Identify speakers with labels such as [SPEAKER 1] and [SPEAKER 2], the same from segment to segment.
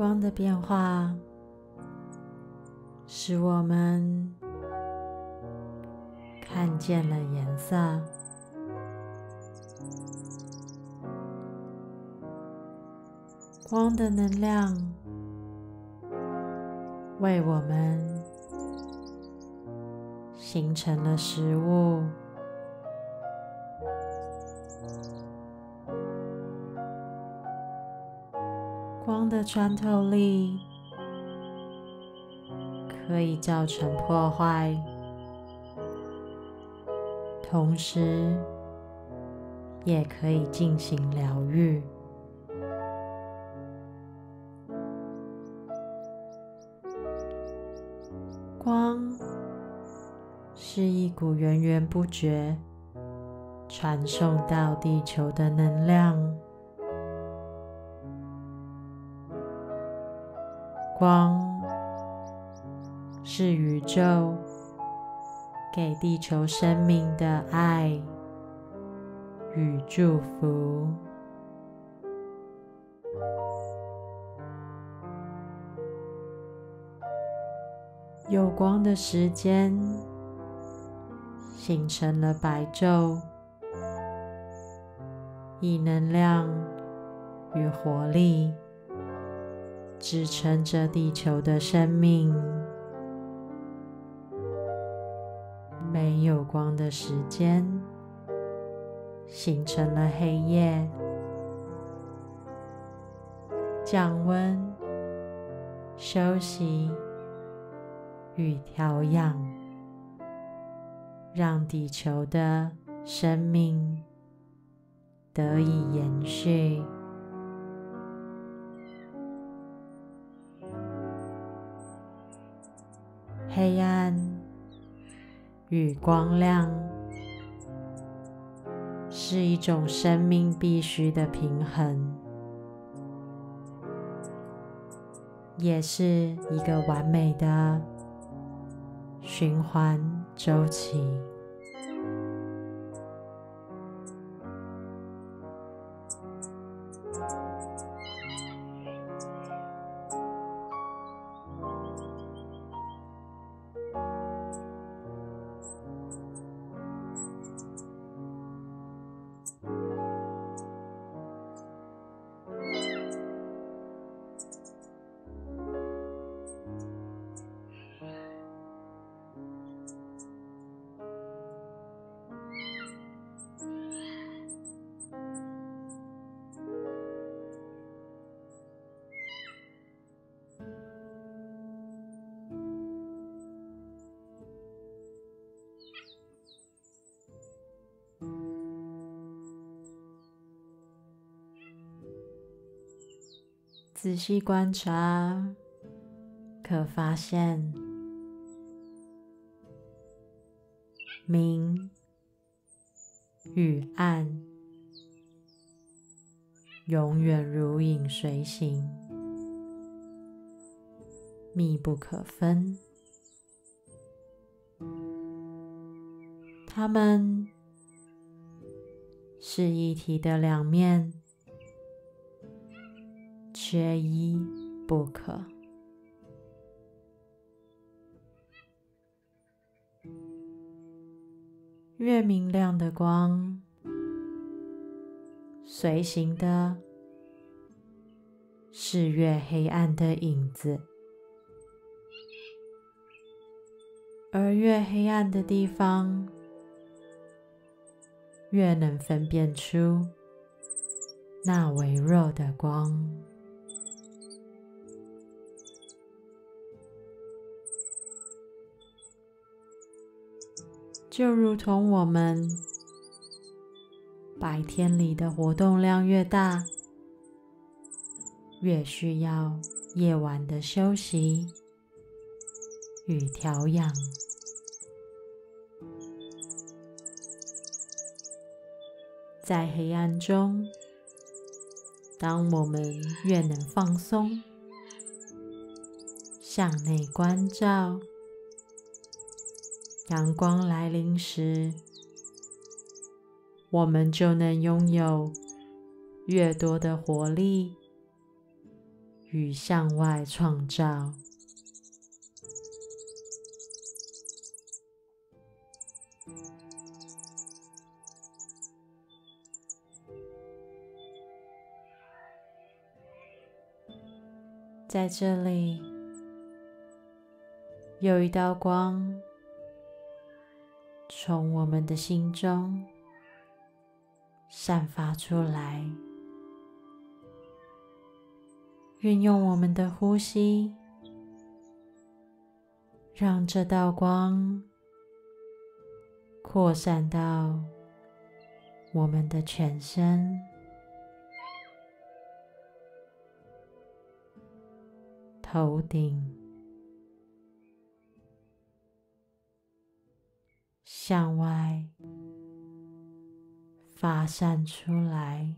[SPEAKER 1] 光的变化使我们看见了颜色，光的能量为我们形成了食物。穿透力可以造成破坏，同时也可以进行疗愈。光是一股源源不绝传送到地球的能量。光是宇宙给地球生命的爱与祝福。有光的时间形成了白昼，以能量与活力。支撑着地球的生命，没有光的时间，形成了黑夜，降温、休息与调养，让地球的生命得以延续。黑暗与光亮是一种生命必须的平衡，也是一个完美的循环周期。仔细观察，可发现明与暗永远如影随形，密不可分。它们是一体的两面。缺一不可。越明亮的光，随行的是越黑暗的影子，而越黑暗的地方，越能分辨出那微弱的光。就如同我们白天里的活动量越大，越需要夜晚的休息与调养。在黑暗中，当我们越能放松，向内关照。阳光来临时，我们就能拥有越多的活力与向外创造。在这里，有一道光从我们的心中散发出来，运用我们的呼吸，让这道光扩散到我们的全身。头顶向外发散出来。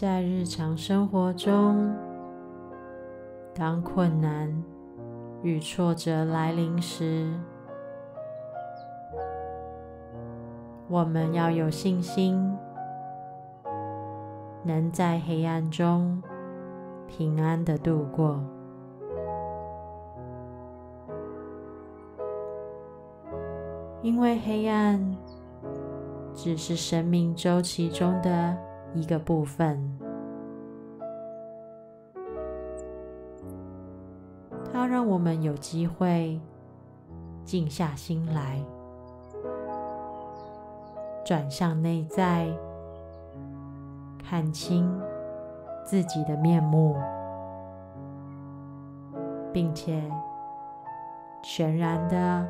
[SPEAKER 1] 在日常生活中，当困难与挫折来临时，我们要有信心，能在黑暗中平安的度过。因为黑暗只是生命周期中的。一个部分，它让我们有机会静下心来，转向内在，看清自己的面目，并且全然的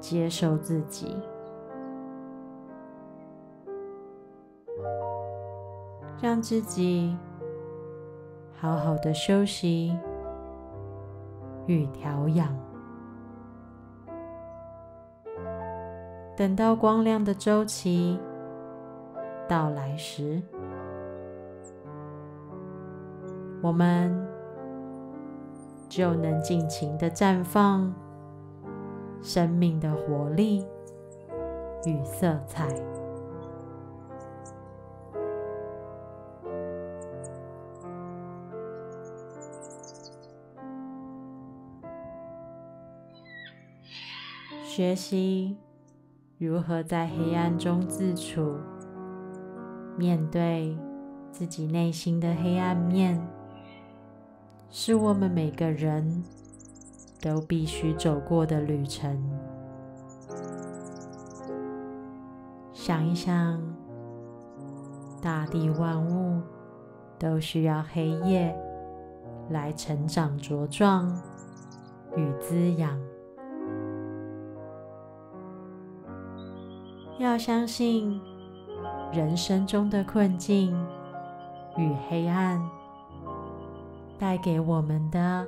[SPEAKER 1] 接受自己，让自己好好的休息与调养。等到光亮的周期到来时，我们就能尽情的绽放生命的活力与色彩。学习。如何在黑暗中自处？面对自己内心的黑暗面，是我们每个人都必须走过的旅程。想一想，大地万物都需要黑夜来成长茁壮与滋养。要相信，人生中的困境与黑暗带给我们的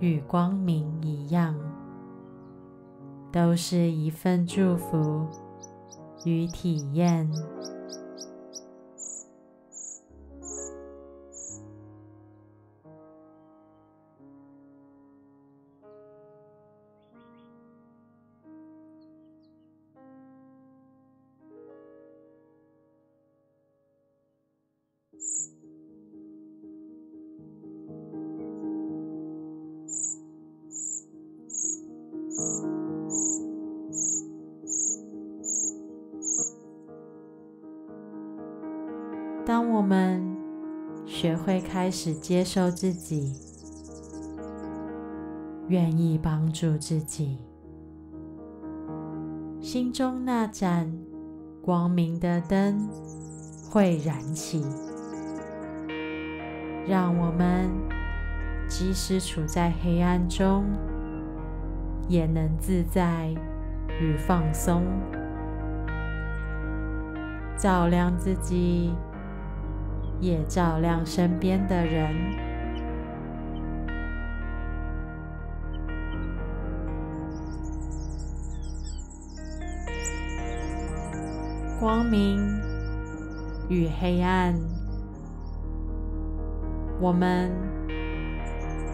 [SPEAKER 1] 与光明一样，都是一份祝福与体验。学会开始接受自己，愿意帮助自己，心中那盏光明的灯会燃起，让我们即使处在黑暗中，也能自在与放松，照亮自己。也照亮身边的人。光明与黑暗，我们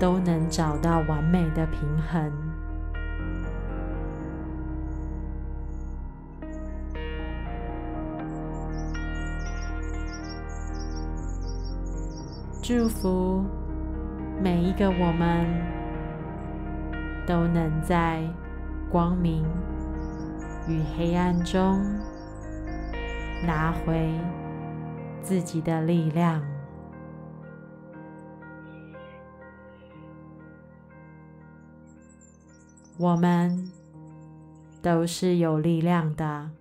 [SPEAKER 1] 都能找到完美的平衡。祝福每一个我们都能在光明与黑暗中拿回自己的力量。我们都是有力量的。